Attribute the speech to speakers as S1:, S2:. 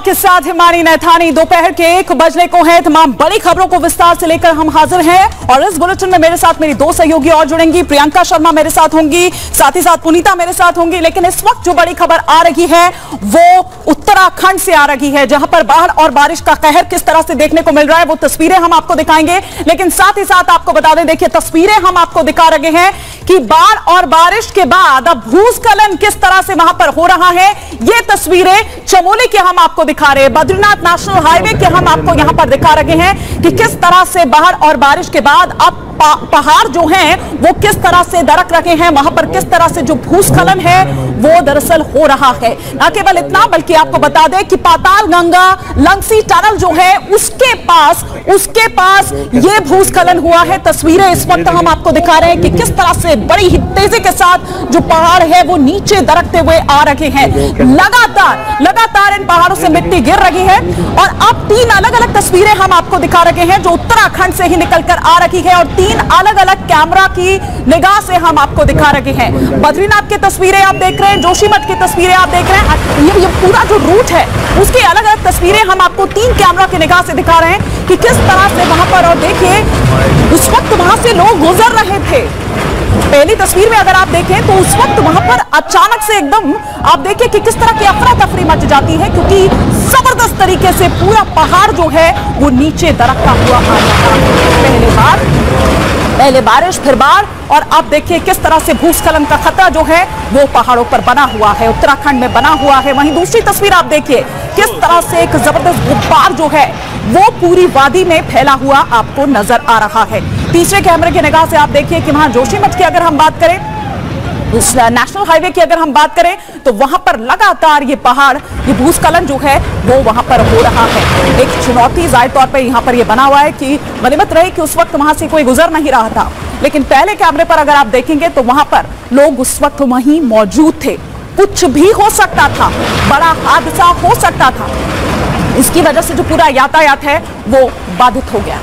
S1: आपके साथ हिमानी नैथानी दोपहर के एक बजने को है। तमाम बड़ी खबरों को विस्तार से लेकर हम हाजिर हैं और इस बुलेटिन में मेरे साथ मेरी दो सहयोगी और जुड़ेंगी। प्रियंका शर्मा मेरे साथ होंगी, साथ ही साथ पुनीता मेरे साथ होंगी, लेकिन इस वक्त जो बड़ी खबर आ रही है, वो उत्तराखंड से आ रही है, जहाँ पर बाढ़ और बारिश का कहर किस तरह से देखने को मिल रहा है, वो तस्वीरें हम आपको दिखाएँगे। लेकिन साथ ही साथ आपको बता दें, देखिए, तस्वीरें हम आपको दिखा रहे हैं कि बाढ़ और बारिश के बाद अब भूस्खलन किस तरह से वहाँ पर हो रहा है, ये तस्वीरें चमोली के हम आपको दिखा रहे हैं। बद्रीनाथ नेशनल हाईवे के हम आपको यहाँ पर दिखा रहे हैं कि किस तरह से बाढ़ और बारिश के बाद अब पहाड़ जो हैं, वो किस तरह से दरक रखे हैं, वहाँ पर किस तरह से जो भूस्खलन है, वो दरअसल हो रहा है। न केवल इतना, बल्कि आपको बता दें कि पाताल गंगा लंगसी टनल जो है, उसके पास उसके पास ये भूस्खलन हुआ है। तस्वीरें इस वक्त हम आपको दिखा रहे हैं कि किस तरह से बड़ी तेज़ी के साथ जो पहाड़ है, वो नीचे दरकते हुए आ रहे हैं। लगातार लगातार इन पहाड़ों से मिट्टी गिर रही है और अब तीन अलग अलग तस्वीरें हम आपको दिखा रहे हैं जो उत्तराखंड से ही निकलकर आ रही है और तीन अलग अलग कैमरा की निगाह से हम आपको दिखा रहे हैं। बद्रीनाथ की तस्वीरें आप देख रहे हैं जोशीमठ की तस्वीरें आप देख रहे हैं। ये, ये पूरा जो रूट है उसकी अलग अलग तस्वीरें हम आपको तीन कैमरा की निगाह से दिखा रहे हैं कि किस तरह से वहाँ पर और देखिए उस वक्त वहाँ से लोग गुजर रहे थे। पहली तस्वीर में अगर आप देखें तो उस वक्त वहाँ पर अचानक से एकदम आप देखिए कि किस तरह की अफरा तफरी मच जाती है, क्योंकि ज़बरदस्त तरीके से पूरा पहाड़ जो है वो नीचे दरकता हुआ आ जाता है। पहली बार पहले बारिश, फिर बाढ़। और अब देखिए किस तरह से भूस्खलन का खतरा जो है, वो पहाड़ों पर बना हुआ है। उत्तराखंड में बना हुआ है। वहीं दूसरी तस्वीर आप देखिए, किस तरह से एक ज़बरदस्त गुब्बार जो है, वो पूरी वादी में फैला हुआ आपको नज़र आ रहा है। तीसरे कैमरे की निगाह से आप देखिए कि वहाँ जोशीमठ की अगर हम बात करें नेशनल हाईवे की अगर हम बात करें तो वहाँ पर लगातार ये पहाड़, ये भूस्खलन जो है, वो वहाँ पर हो रहा है। एक चुनौती ज़ाहिर तौर पर यहाँ पर ये बना हुआ है कि मनिमत रहे कि उस वक्त वहाँ से कोई गुजर नहीं रहा था। लेकिन पहले कैमरे पर अगर आप देखेंगे तो वहाँ पर लोग उस वक्त वहीं मौजूद थे। कुछ भी हो सकता था, बड़ा हादसा हो सकता था। इसकी वजह से जो पूरा यातायात है, वो बाधित हो गया।